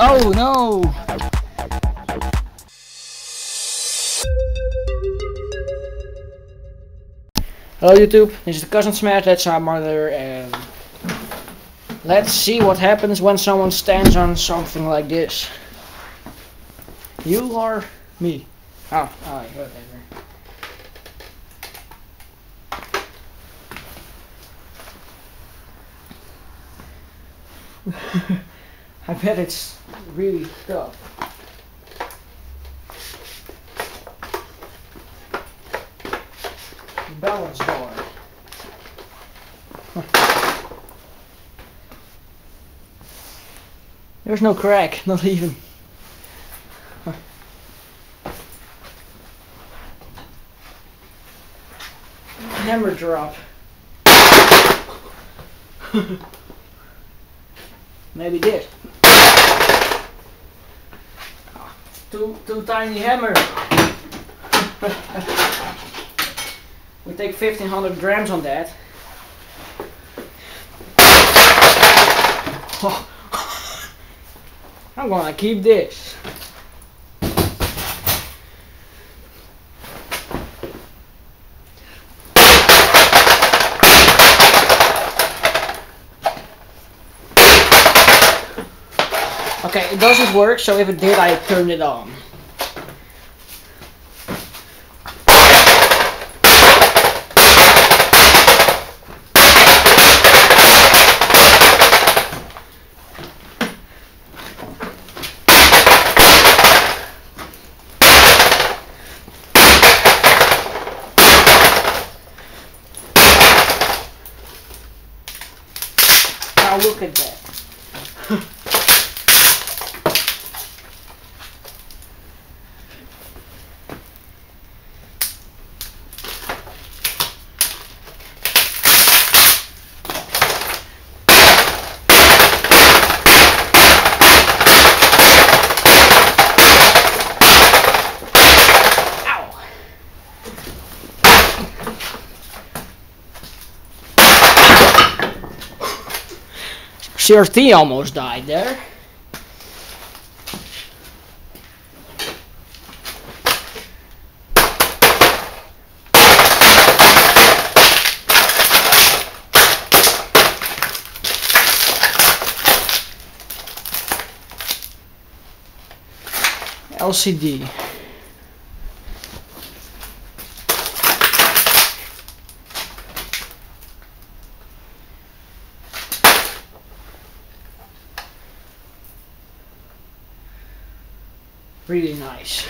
Oh no! Hello YouTube, this is the Cousin Smash, that's our mother, and um, let's see what happens when someone stands on something like this. You are me? Ah, oh, alright, whatever. I bet it's really tough. Balance bar. There's no crack, not even. Hammer drop. Maybe this. Too too tiny hammer. we take 1500 grams on that. I'm gonna keep this. Okay, it doesn't work, so if it did, I turned it on. Now look at that. CRT almost died there. LCD. Really nice.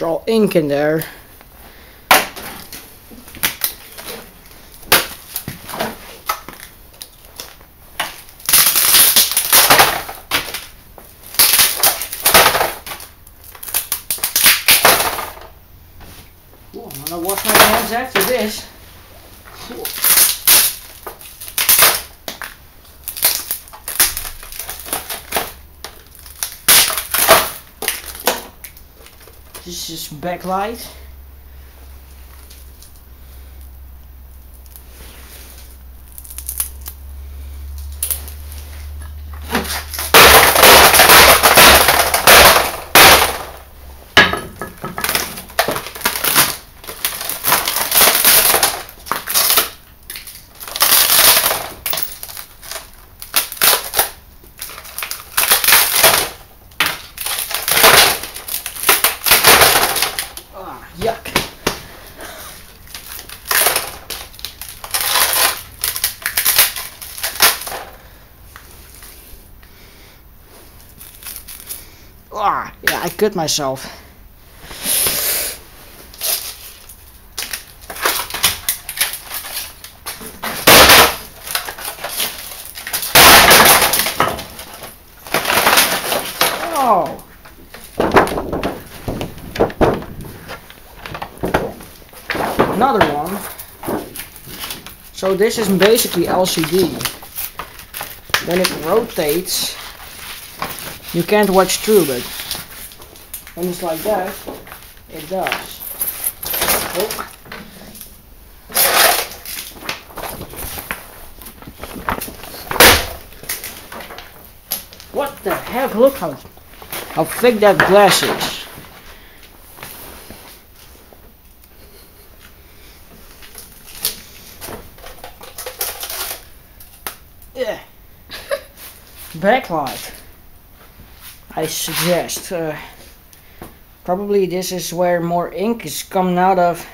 All ink in there. Ooh, I'm gonna wash my hands after this. This is backlight. Ah, Ah, yeah, I cut myself. Oh. Another one. So this is basically LCD. When it rotates, you can't watch through it. When it's like that, it does. Oh. What the heck? Look how how thick that glass is. Yeah. Backlight. I suggest. Uh, probably this is where more ink is coming out of.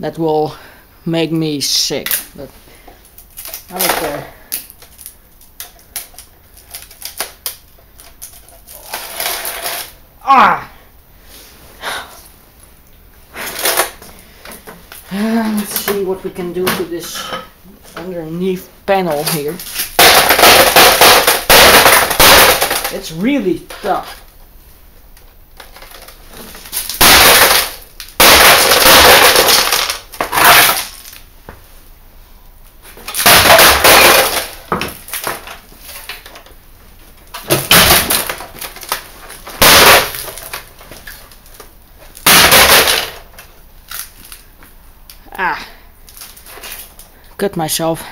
That will make me sick. But I don't care. Ah! Let's see what we can do to this underneath panel here. It's really tough. Ah, cut myself.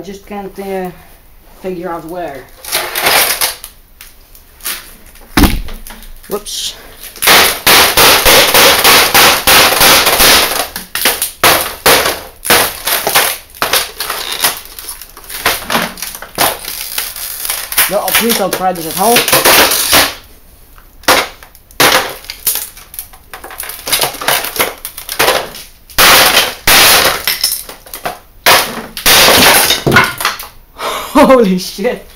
I just can't uh, figure out where. Whoops. No, please don't try this at home. Holy shit.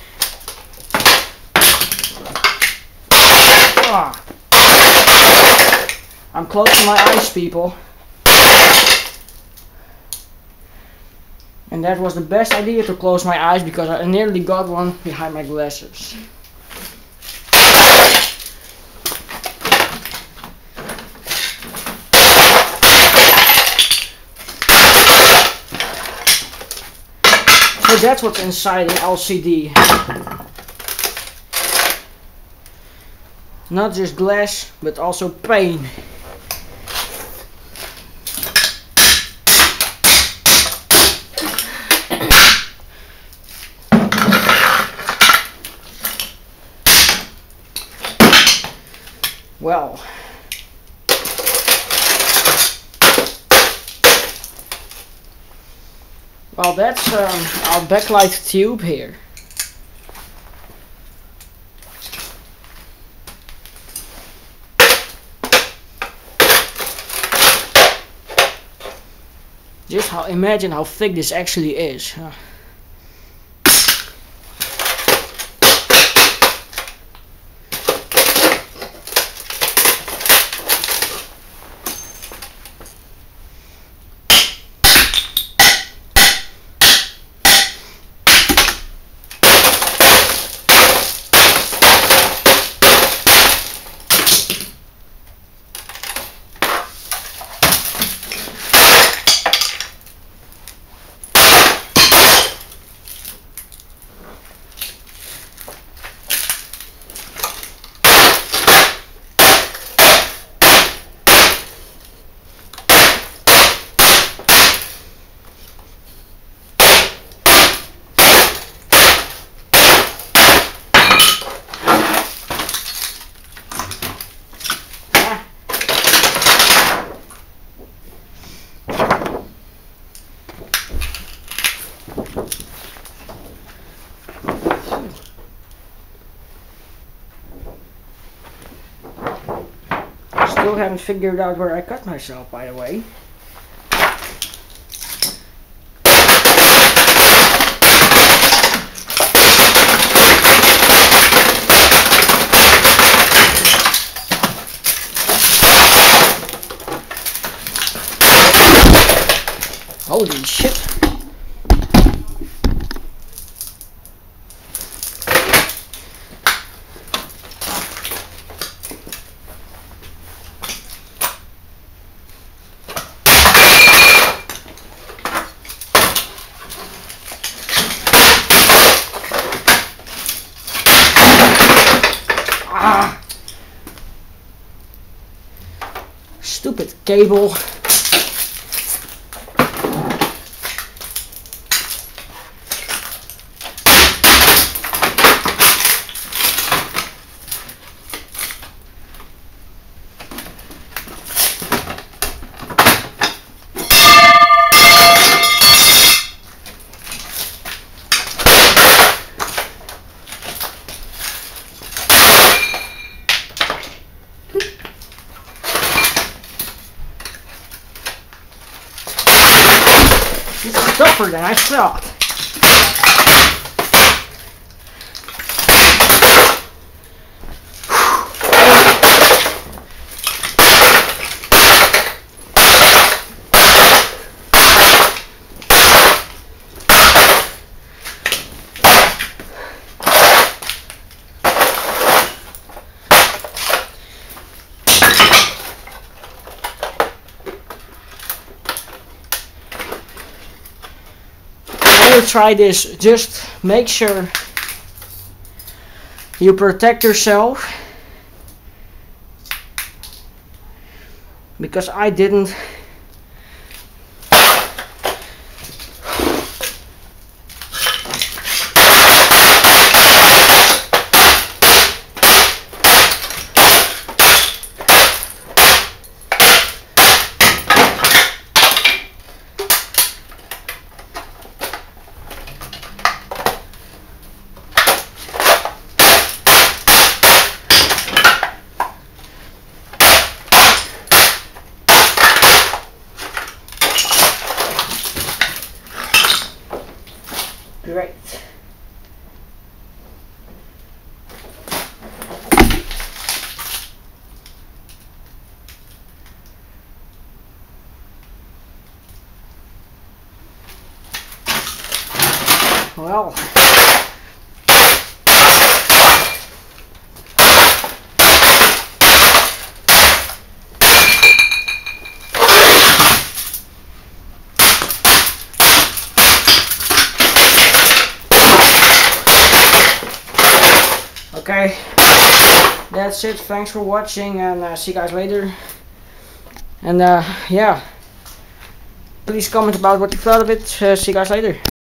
Ah. I'm closing my eyes, people. And that was the best idea to close my eyes because I nearly got one behind my glasses. So that's what's inside an LCD. Not just glass, but also pain. Well, well that's um, our backlight tube here. Just how imagine how thick this actually is. huh? Still haven't figured out where I cut myself, by the way. Holy shit. Stupid cable. Tougher than I thought. Try this, just make sure you protect yourself. Because I didn't Great. Well, okay. It. Thanks for watching and uh, see you guys later. And uh, yeah. Please comment about what you thought of it. Uh, see you guys later.